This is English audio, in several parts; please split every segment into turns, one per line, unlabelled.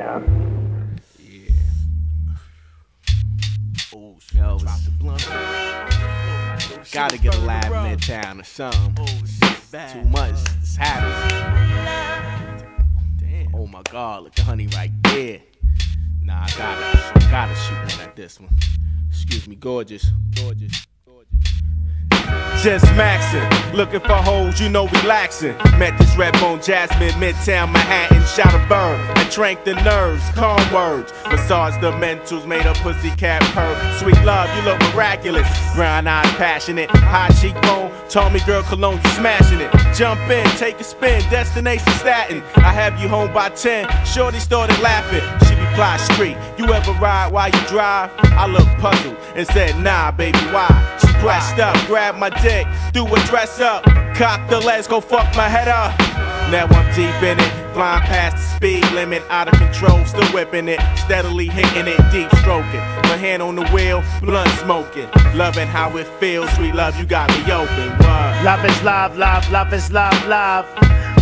Yeah.
Oh, yo, the. Gotta get a lab midtown or something. Too much. It's happening. Damn. Oh my god, look at honey right there. Nah, I gotta, gotta shoot one at this one. Excuse me, gorgeous, gorgeous. Just maxing, looking for hoes, you know relaxing. Met this red bone Jasmine, Midtown Manhattan, shot a burn. I drank the nerves, calm words. Massage the mentals, made a pussycat purr. Sweet love, you look miraculous. Brown eyes, passionate, high cheekbone. Tommy Girl, cologne, you smashing it. Jump in, take a spin, destination Staten. I have you home by 10. Shorty started laughing. She replied, street. You ever ride while you drive? I looked puzzled and said, nah, baby, why? Pressed up, grab my dick, do a dress up, cock the legs, go fuck my head up. Now I'm deep in it, flying past the speed limit, out of control, still whipping it, steadily hitting it, deep stroking. My hand on the wheel, blunt smoking, loving how it feels. Sweet love, you got me open. What?
Love is love, love, love is love, love.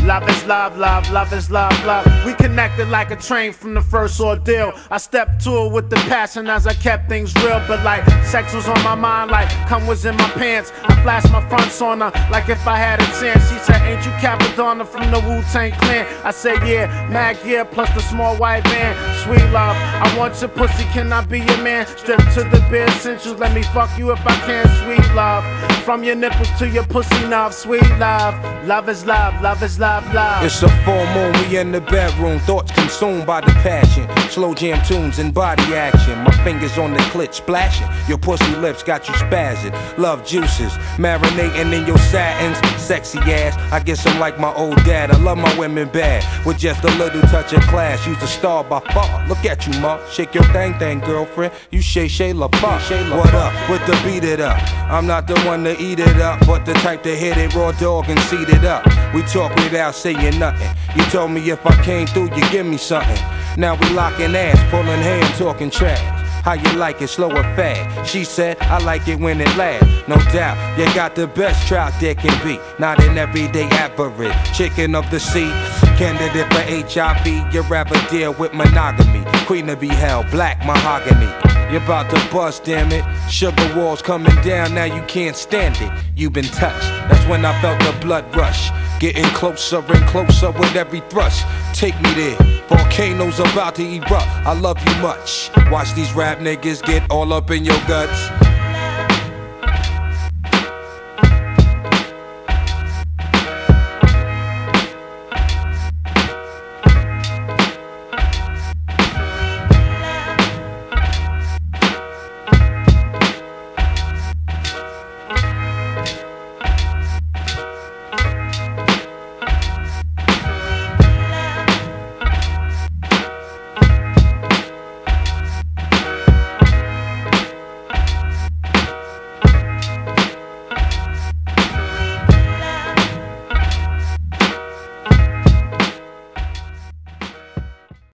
Love is love, love, love is love, love. We connected like a train from the first ordeal. I stepped to it with the passion as I kept things real. But like sex was on my mind, like cum was in my pants. I flashed my fronts on her like if I had a chance. She said, you Cappadonna from the Wu Tang Clan? I say Yeah, Mag Gear plus the small white van. Sweet love, I want your pussy, can I be your man? Strip to the bare essentials, let me fuck you if I can. Sweet love, from your nipples to your pussy knob. Sweet love, love is love, love is love.
It's a full moon, we in the bedroom, thoughts consumed by the passion. Slow jam tunes and body action. My fingers on the clit splashing. Your pussy lips got you spazzing. Love juices, marinating in your satins. Sexy ass, I guess I'm like my old dad. I love my women bad, with just a little touch of class. You's a star by far. Look at you, ma. Shake your thing, thing, girlfriend. You Shay Shay La What up? With the beat it up. I'm not the one to eat it up, but the type to hit it raw dog and seat it up. We talk without saying nothing. You told me if I came through, you give me something. Now we locking ass, pulling hair, talking trash. How you like it, slow or fast? She said, I like it when it lasts. No doubt, you got the best trout there can be. Not an everyday average. Chicken of the sea, candidate for HIV. You rather deal with monogamy. Queen to be held, black mahogany. You're about to bust, damn it. Sugar walls coming down, now you can't stand it. You've been touched, that's when I felt the blood rush. Getting closer and closer with every thrust. Take me there. Volcanoes about to erupt. I love you much. Watch these rap niggas get all up in your guts.